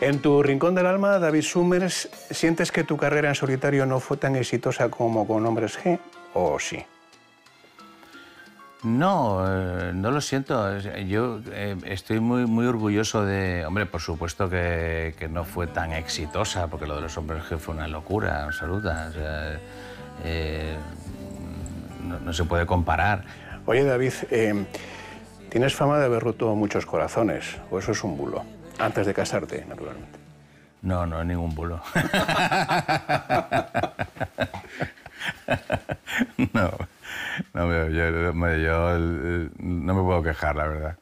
En tu rincón del alma, David Summers, ¿sientes que tu carrera en solitario no fue tan exitosa como con Hombres G? ¿O sí? No, eh, no lo siento. Yo eh, estoy muy, muy orgulloso de... Hombre, por supuesto que, que, no fue tan exitosa, porque lo de los hombres G fue una locura absoluta. O sea, eh, no, no, se puede comparar. Oye, David, tienes fama de haber roto muchos corazones, o eso es un bulo. Antes de casarte, naturalmente. No, no es ningún bulo. no, no, yo, yo, no me puedo quejar, la verdad.